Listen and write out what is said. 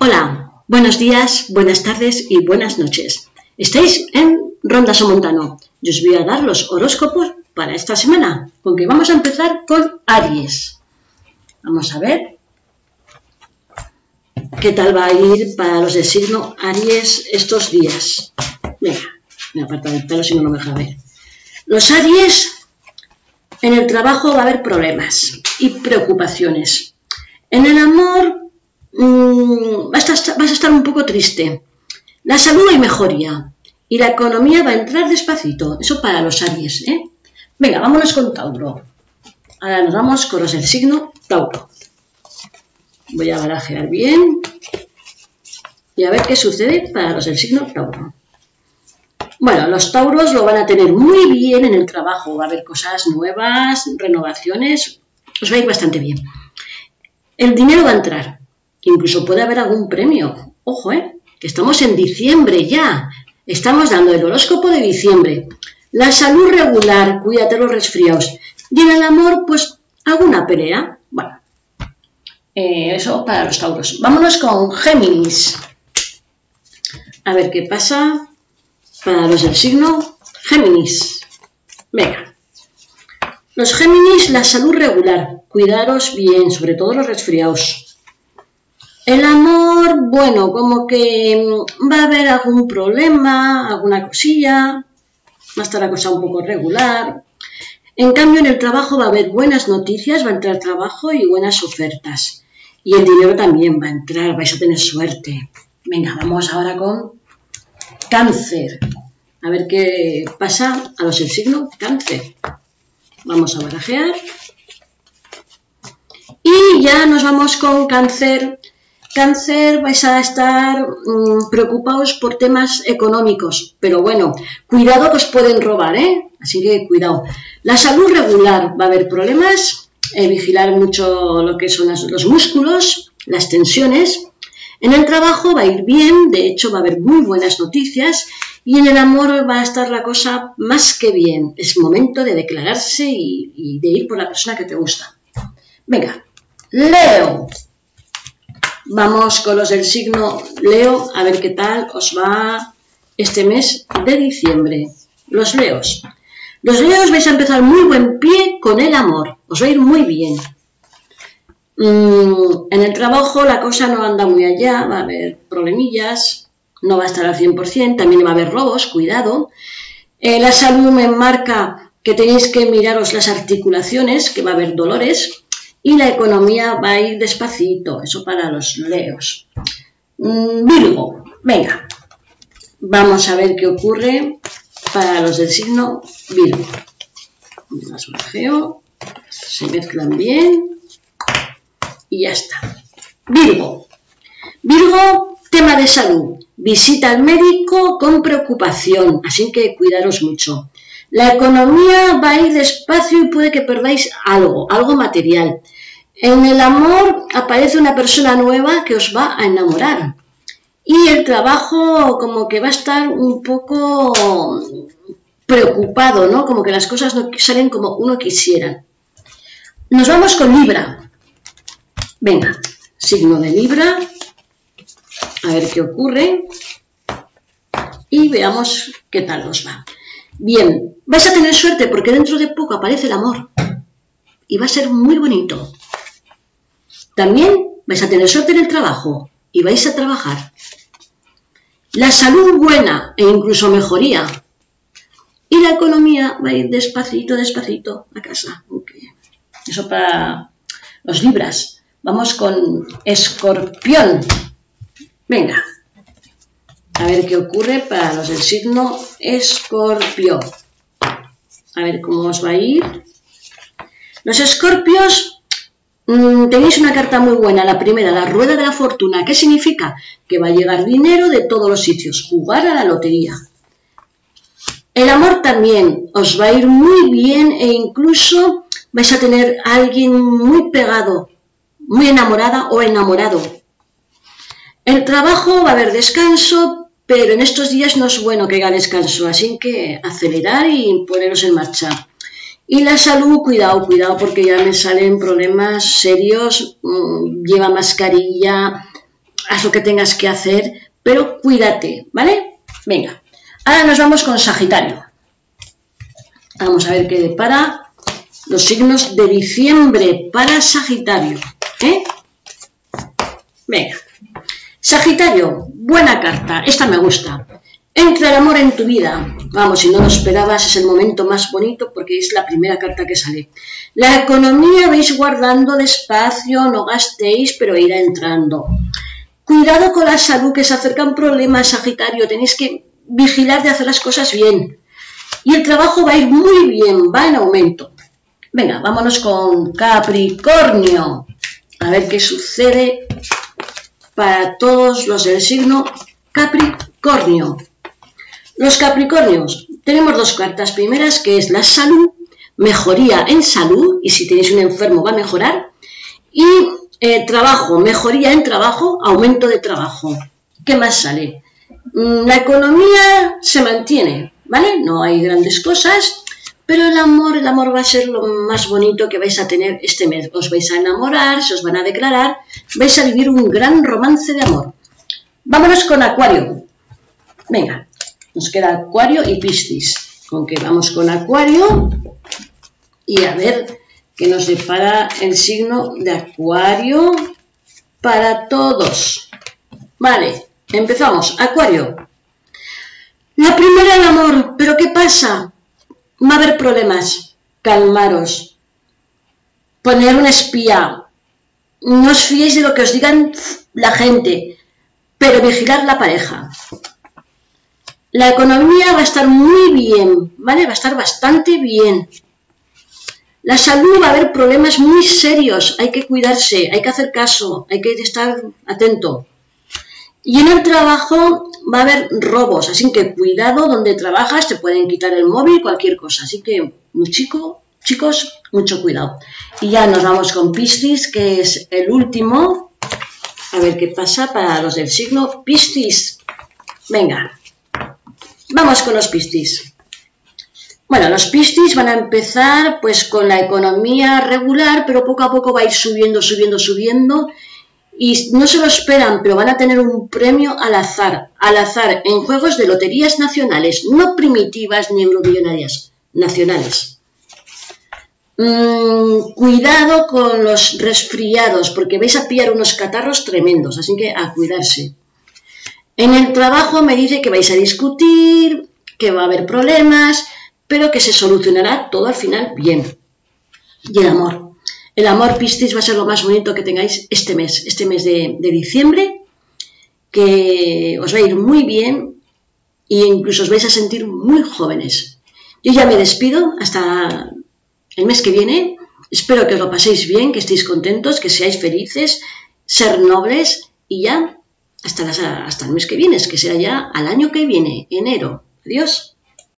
Hola, buenos días, buenas tardes y buenas noches. Estáis en Ronda Somontano. Yo os voy a dar los horóscopos para esta semana, con que vamos a empezar con Aries. Vamos a ver qué tal va a ir para los del signo Aries estos días. Venga, me aparta del pelo si no, no me deja ver. Los Aries, en el trabajo va a haber problemas y preocupaciones. En el amor vas, a, vas a estar un poco triste. La salud hay mejoría y la economía va a entrar despacito. Eso para los Aries, ¿eh? Venga, vámonos con Tauro. Ahora nos vamos con los del signo Tauro. Voy a barajear bien y a ver qué sucede para los del signo Tauro. Bueno, los Tauros lo van a tener muy bien en el trabajo. Va a haber cosas nuevas, renovaciones. Os va a ir bastante bien. El dinero va a entrar. Incluso puede haber algún premio. Ojo, ¿eh? Que estamos en diciembre ya. Estamos dando el horóscopo de diciembre. La salud regular, cuídate los resfriados. Y en el amor, pues, alguna pelea. Bueno, eh, eso para los tauros. Vámonos con Géminis. A ver qué pasa para los del signo Géminis. Venga. Los Géminis, la salud regular. Cuidaros bien, sobre todo los resfriados. El amor, bueno, como que mm, va a haber algún problema, alguna cosilla, va a estar la cosa un poco regular. En cambio, en el trabajo va a haber buenas noticias, va a entrar trabajo y buenas ofertas. Y el dinero también va a entrar, vais a tener suerte. Venga, vamos ahora con cáncer. A ver qué pasa a los del signo cáncer. Vamos a barajear. Y ya nos vamos con cáncer cáncer vais a estar mmm, preocupados por temas económicos, pero bueno, cuidado que os pueden robar, ¿eh? Así que cuidado. La salud regular, va a haber problemas, eh, vigilar mucho lo que son los músculos, las tensiones. En el trabajo va a ir bien, de hecho va a haber muy buenas noticias y en el amor va a estar la cosa más que bien. Es momento de declararse y de ir por la persona que te gusta. Venga, Leo. Vamos con los del signo Leo a ver qué tal os va este mes de diciembre. Los Leos. Los Leos vais a empezar muy buen pie con el amor. Os va a ir muy bien. Mm, en el trabajo la cosa no anda muy allá, va a haber problemillas, no va a estar al 100%, también va a haber robos, cuidado. Eh, la salud me marca que tenéis que miraros las articulaciones, que va a haber dolores y la economía va a ir despacito, eso para los leos. Mm, Virgo, venga, vamos a ver qué ocurre para los del signo Virgo. Las bajeo, se mezclan bien y ya está. Virgo, Virgo, tema de salud. Visita al médico con preocupación, así que cuidaros mucho. La economía va a ir despacio y puede que perdáis algo, algo material. En el amor aparece una persona nueva que os va a enamorar. Y el trabajo como que va a estar un poco preocupado, ¿no? Como que las cosas no salen como uno quisiera. Nos vamos con Libra. Venga, signo de Libra. A ver qué ocurre. Y veamos qué tal os va. Bien, vais a tener suerte porque dentro de poco aparece el amor. Y va a ser muy bonito. También vais a tener suerte en el trabajo y vais a trabajar. La salud buena e incluso mejoría. Y la economía va a ir despacito, despacito a casa. Eso para los libras. Vamos con escorpión. Venga. A ver qué ocurre para los del signo escorpio. A ver cómo os va a ir. Los escorpios tenéis una carta muy buena, la primera, la rueda de la fortuna. ¿Qué significa? Que va a llegar dinero de todos los sitios, jugar a la lotería. El amor también os va a ir muy bien e incluso vais a tener a alguien muy pegado, muy enamorada o enamorado. El trabajo va a haber descanso, pero en estos días no es bueno que haya descanso, así que acelerar y poneros en marcha. Y la salud, cuidado, cuidado, porque ya me salen problemas serios, mmm, lleva mascarilla, haz lo que tengas que hacer, pero cuídate, ¿vale? Venga, ahora nos vamos con Sagitario. Vamos a ver qué depara los signos de diciembre para Sagitario. ¿eh? Venga, Sagitario, buena carta, esta me gusta. Entra el amor en tu vida. Vamos, si no lo esperabas, es el momento más bonito porque es la primera carta que sale. La economía vais guardando despacio, no gastéis, pero irá entrando. Cuidado con la salud, que se acercan problemas, Sagitario. Tenéis que vigilar de hacer las cosas bien. Y el trabajo va a ir muy bien, va en aumento. Venga, vámonos con Capricornio. A ver qué sucede para todos los del signo Capricornio. Los Capricornios, tenemos dos cartas. Primeras que es la salud, mejoría en salud, y si tenéis un enfermo va a mejorar. Y eh, trabajo, mejoría en trabajo, aumento de trabajo. ¿Qué más sale? Mm, la economía se mantiene, ¿vale? No hay grandes cosas, pero el amor, el amor va a ser lo más bonito que vais a tener este mes. Os vais a enamorar, se os van a declarar, vais a vivir un gran romance de amor. Vámonos con Acuario. Venga, nos queda Acuario y Piscis. Con que vamos con Acuario y a ver que nos depara el signo de Acuario para todos. Vale, empezamos. Acuario. La primera el amor, pero ¿qué pasa? Va a haber problemas. Calmaros. Poner un espía. No os fiéis de lo que os digan la gente, pero vigilar la pareja. La economía va a estar muy bien, ¿vale? Va a estar bastante bien. La salud va a haber problemas muy serios, hay que cuidarse, hay que hacer caso, hay que estar atento. Y en el trabajo va a haber robos, así que cuidado donde trabajas, te pueden quitar el móvil, cualquier cosa. Así que, chicos, mucho cuidado. Y ya nos vamos con Piscis, que es el último. A ver qué pasa para los del signo Piscis. Venga, vamos con los Piscis. Bueno, los pistis van a empezar pues con la economía regular, pero poco a poco va a ir subiendo, subiendo, subiendo y no se lo esperan, pero van a tener un premio al azar, al azar en juegos de loterías nacionales, no primitivas ni euromillonarias, nacionales. Mm, cuidado con los resfriados, porque vais a pillar unos catarros tremendos, así que a cuidarse. En el trabajo me dice que vais a discutir, que va a haber problemas, pero que se solucionará todo al final bien. Y el amor. El amor Piscis va a ser lo más bonito que tengáis este mes, este mes de, diciembre, que os va a ir muy bien e incluso os vais a sentir muy jóvenes. Yo ya me despido hasta el mes que viene. Espero que os lo paséis bien, que estéis contentos, que seáis felices, ser nobles y ya hasta, hasta el mes que viene, que será ya al año que viene, enero. Adiós.